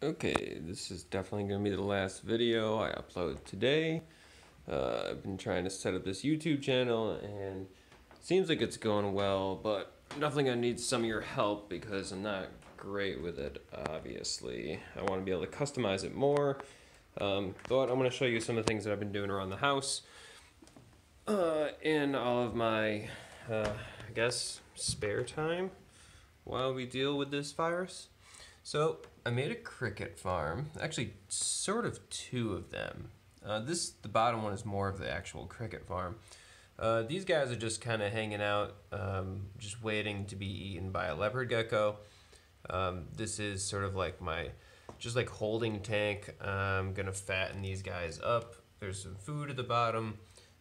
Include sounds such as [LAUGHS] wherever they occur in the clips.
Okay, this is definitely going to be the last video I upload today. Uh, I've been trying to set up this YouTube channel and seems like it's going well, but definitely going to need some of your help because I'm not great with it, obviously. I want to be able to customize it more, um, but I'm going to show you some of the things that I've been doing around the house uh, in all of my, uh, I guess, spare time while we deal with this virus. So I made a cricket farm, actually sort of two of them. Uh, this, the bottom one is more of the actual cricket farm. Uh, these guys are just kind of hanging out, um, just waiting to be eaten by a leopard gecko. Um, this is sort of like my, just like holding tank. I'm gonna fatten these guys up. There's some food at the bottom.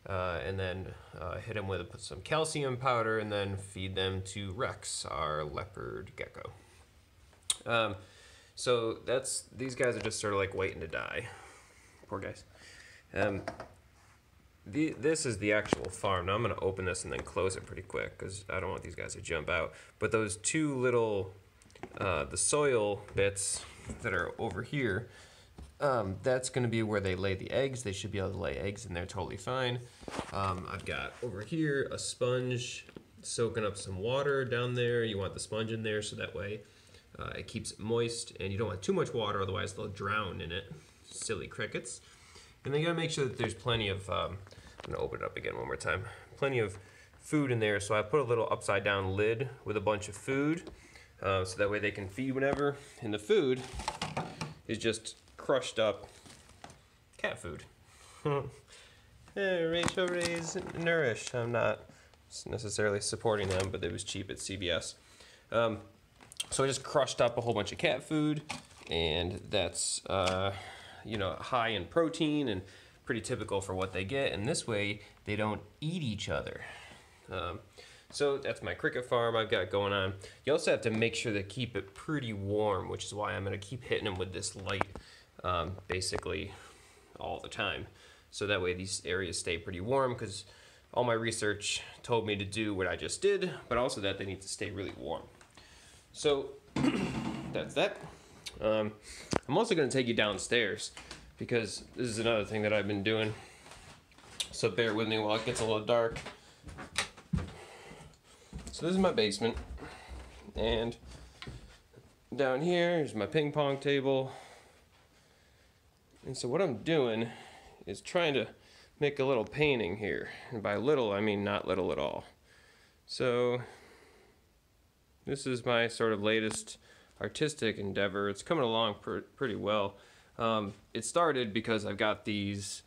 Uh, and then uh, hit them with some calcium powder and then feed them to Rex, our leopard gecko. Um, so that's these guys are just sort of like waiting to die. Poor guys. Um, the, this is the actual farm. Now I'm going to open this and then close it pretty quick because I don't want these guys to jump out. But those two little, uh, the soil bits that are over here, um, that's going to be where they lay the eggs. They should be able to lay eggs and they're totally fine. Um, I've got over here a sponge soaking up some water down there. You want the sponge in there so that way uh, it keeps it moist, and you don't want too much water, otherwise they'll drown in it. Silly crickets. And then you gotta make sure that there's plenty of, um, I'm gonna open it up again one more time, plenty of food in there. So I put a little upside down lid with a bunch of food, uh, so that way they can feed whenever. And the food is just crushed up cat food. [LAUGHS] Rachael Ray's Nutrish. I'm not necessarily supporting them, but it was cheap at CVS. Um, so I just crushed up a whole bunch of cat food, and that's uh, you know high in protein and pretty typical for what they get. And this way, they don't eat each other. Um, so that's my cricket farm I've got going on. You also have to make sure to keep it pretty warm, which is why I'm going to keep hitting them with this light um, basically all the time. So that way these areas stay pretty warm because all my research told me to do what I just did, but also that they need to stay really warm. So [CLEARS THROAT] that's that. Um, I'm also going to take you downstairs because this is another thing that I've been doing. So bear with me while it gets a little dark. So this is my basement. And down here is my ping pong table. And so what I'm doing is trying to make a little painting here. And by little, I mean not little at all. So this is my sort of latest artistic endeavor. It's coming along pr pretty well. Um, it started because I've got these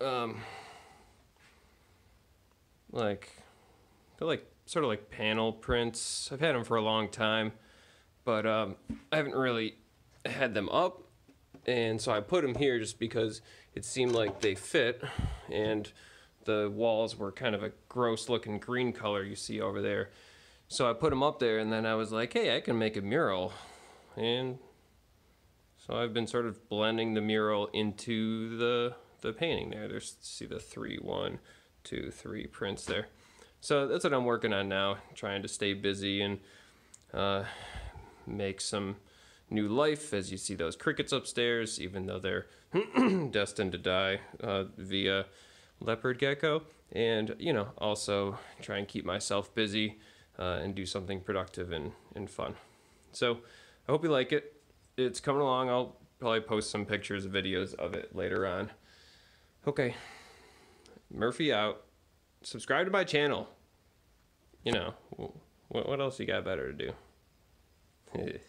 um, like they're like sort of like panel prints. I've had them for a long time, but um, I haven't really had them up, and so I put them here just because it seemed like they fit, and the walls were kind of a gross looking green color you see over there. So I put them up there and then I was like, hey, I can make a mural. And so I've been sort of blending the mural into the, the painting there. There's, see the three, one, two, three prints there. So that's what I'm working on now, trying to stay busy and uh, make some new life as you see those crickets upstairs, even though they're [CLEARS THROAT] destined to die uh, via leopard gecko and you know also try and keep myself busy uh, and do something productive and, and fun. So i hope you like it. It's coming along. I'll probably post some pictures videos of it later on. Okay. Murphy out. Subscribe to my channel. You know what, what else you got better to do [LAUGHS]